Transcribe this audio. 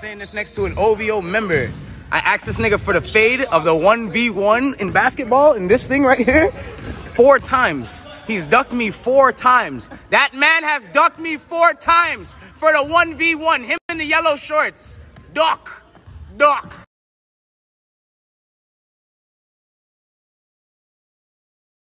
Saying this next to an OVO member. I asked this nigga for the fade of the 1v1 in basketball in this thing right here four times. He's ducked me four times. That man has ducked me four times for the 1v1. Him in the yellow shorts. Duck. Duck.